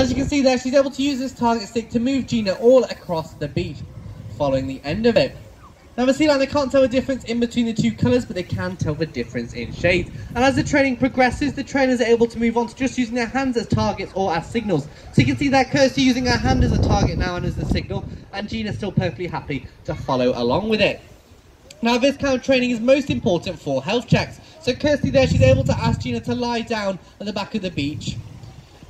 As you can see there, she's able to use this target stick to move Gina all across the beach, following the end of it. Now the sea lion, they can't tell the difference in between the two colours, but they can tell the difference in shade. And as the training progresses, the trainers are able to move on to just using their hands as targets or as signals. So you can see that Kirsty using her hand as a target now and as a signal, and Gina's still perfectly happy to follow along with it. Now this kind of training is most important for health checks. So Kirsty there, she's able to ask Gina to lie down at the back of the beach.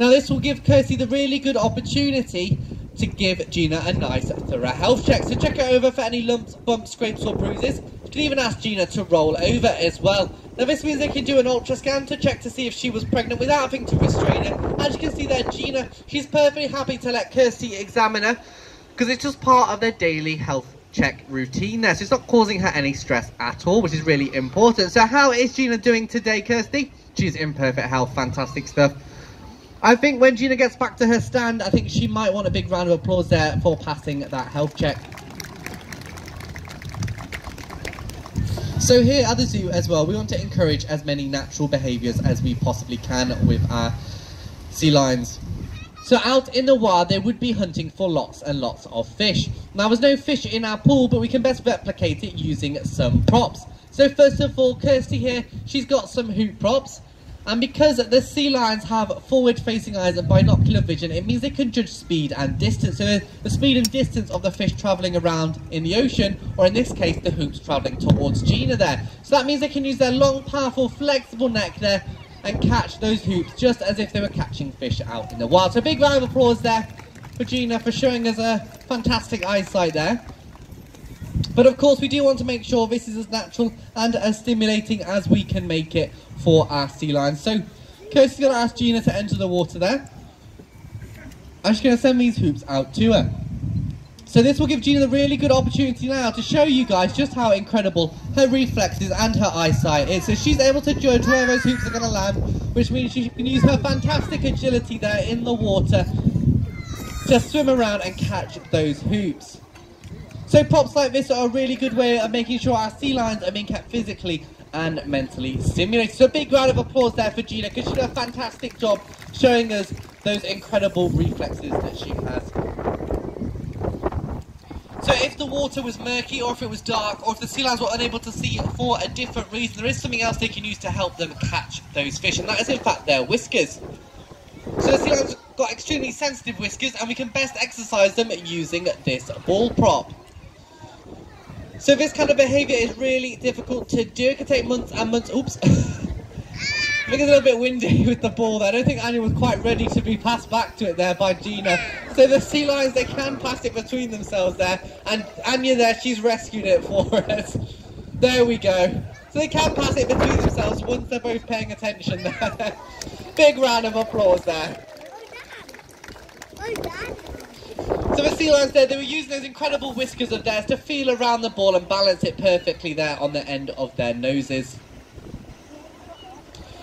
Now this will give Kirsty the really good opportunity to give Gina a nice thorough health check. So check her over for any lumps, bumps, scrapes or bruises. You can even ask Gina to roll over as well. Now this means they can do an ultra scan to check to see if she was pregnant without having to restrain her. As you can see there, Gina, she's perfectly happy to let Kirsty examine her because it's just part of their daily health check routine there. So it's not causing her any stress at all, which is really important. So how is Gina doing today, Kirsty? She's in perfect health, fantastic stuff. I think when Gina gets back to her stand, I think she might want a big round of applause there for passing that health check. So here at the zoo as well, we want to encourage as many natural behaviours as we possibly can with our sea lions. So out in the wild, they would be hunting for lots and lots of fish. Now there's no fish in our pool, but we can best replicate it using some props. So first of all, Kirsty here, she's got some hoop props. And because the sea lions have forward-facing eyes and binocular vision, it means they can judge speed and distance. So the speed and distance of the fish travelling around in the ocean, or in this case, the hoops travelling towards Gina there. So that means they can use their long, powerful, flexible neck there and catch those hoops just as if they were catching fish out in the wild. So a big round of applause there for Gina for showing us a fantastic eyesight there. But of course we do want to make sure this is as natural and as stimulating as we can make it for our sea lions. So Kirsty's going to ask Gina to enter the water there. I'm just going to send these hoops out to her. So this will give Gina a really good opportunity now to show you guys just how incredible her reflexes and her eyesight is. So she's able to judge where those hoops are going to land, which means she can use her fantastic agility there in the water to swim around and catch those hoops. So props like this are a really good way of making sure our sea lions are being kept physically and mentally stimulated. So a big round of applause there for Gina because she did a fantastic job showing us those incredible reflexes that she has. So if the water was murky or if it was dark or if the sea lions were unable to see for a different reason, there is something else they can use to help them catch those fish and that is in fact their whiskers. So the sea lions got extremely sensitive whiskers and we can best exercise them using this ball prop. So this kind of behaviour is really difficult to do. It can take months and months. Oops. I think it's a little bit windy with the ball there. I don't think Anya was quite ready to be passed back to it there by Gina. So the sea lions, they can pass it between themselves there. And Anya there, she's rescued it for us. There we go. So they can pass it between themselves once they're both paying attention there. Big round of applause there. Oh, oh, So the sea lions there, they were using those incredible whiskers of theirs to feel around the ball and balance it perfectly there on the end of their noses.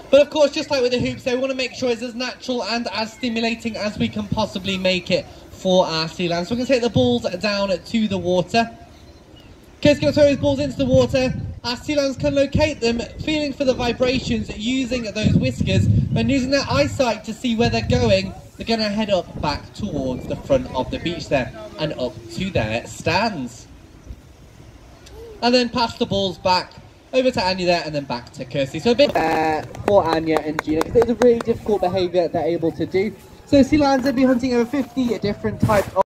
But of course, just like with the hoops, they want to make sure it's as natural and as stimulating as we can possibly make it for our sea lions. So we're going to take the balls down to the water. Kids going to throw his balls into the water. Our sea lions can locate them, feeling for the vibrations using those whiskers, and using their eyesight to see where they're going they're going to head up back towards the front of the beach there and up to their stands. And then pass the balls back over to Anya there and then back to Kirsty. So a bit uh, for Anya and Gina because it's a really difficult behaviour they're able to do. So sea lions will be hunting over 50 different types of